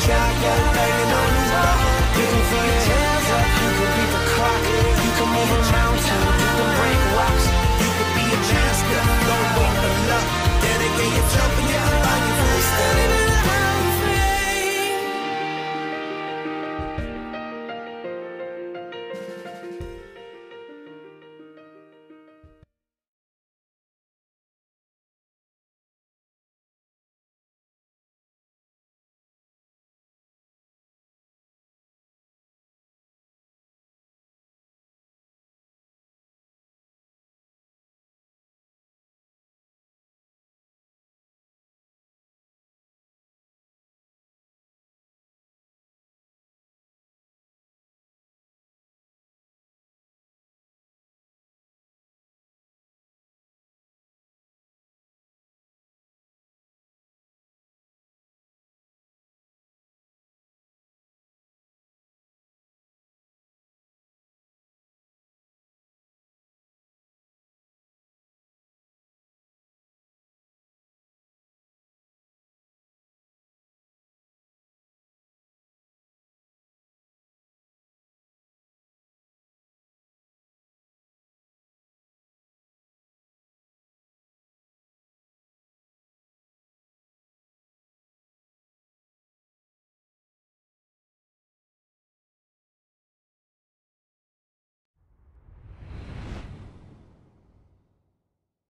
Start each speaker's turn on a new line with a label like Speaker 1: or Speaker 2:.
Speaker 1: track, young thing, on his block, looking for you.